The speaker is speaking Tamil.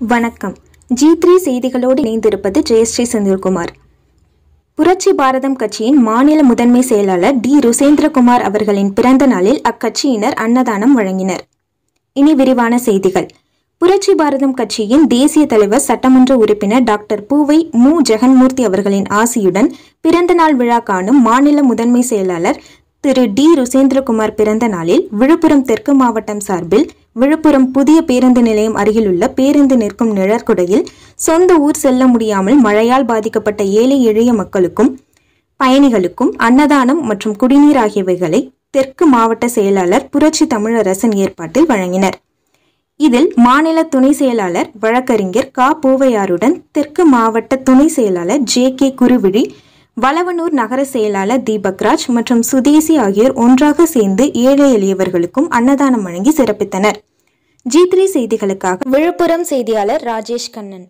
வணக்கம். ஜி த்ரீ செய்திகளோடு இணைந்திருப்பது ஜெயஸ்ரீ செந்தில்குமார். புரட்சி பாரதம் கட்சியின் மாநில முதன்மை செயலாளர் டி ருசேந்திரகுமார் அவர்களின் பிறந்த நாளில் அக்கட்சியினர் அன்னதானம் வழங்கினர். இனி விரிவான செய்திகள். புரட்சி பாரதம் கட்சியின் தேசிய தலைவர் சட்டமன்ற உறுப்பினர் டாக்டர் பூவை மு. ஜெகன்மூர்த்தி அவர்களின் ஆசியுடன் பிறந்தநாள் விழா காணும் மாநில முதன்மை செயலாளர் திரு டி. ருசேந்திரகுமார் பிறந்த நாளில் விழுப்புரம் தெற்கு மாவட்டம் சார்பில் விழுப்புரம் புதிய பேருந்து நிலையம் அருகிலுள்ள பேருந்து நிற்கும் நிழற்குடையில் சொந்த ஊர் செல்ல முடியாமல் மழையால் பாதிக்கப்பட்ட ஏழை எளிய மக்களுக்கும் பயணிகளுக்கும் அன்னதானம் மற்றும் குடிநீர் ஆகியவைகளை தெற்கு மாவட்ட செயலாளர் புரட்சி தமிழரசன் ஏற்பாட்டில் வழங்கினர். இதில் மாநில துணை செயலாளர் வழக்கறிஞர் கா. பூவையாருடன் தெற்கு மாவட்ட துணை செயலாளர் ஜே. கே. குருவிழி வளவனூர் நகர செயலாளர் தீபக்ராஜ் மற்றும் சுதேசி ஆகியோர் ஒன்றாக சேர்ந்து ஏழை எளியவர்களுக்கும் அன்னதானம் வழங்கி சிறப்பித்தனர். ஜி த்ரீ செய்திகளுக்காக விழுப்புரம் செய்தியாளர் ராஜேஷ் கண்ணன்.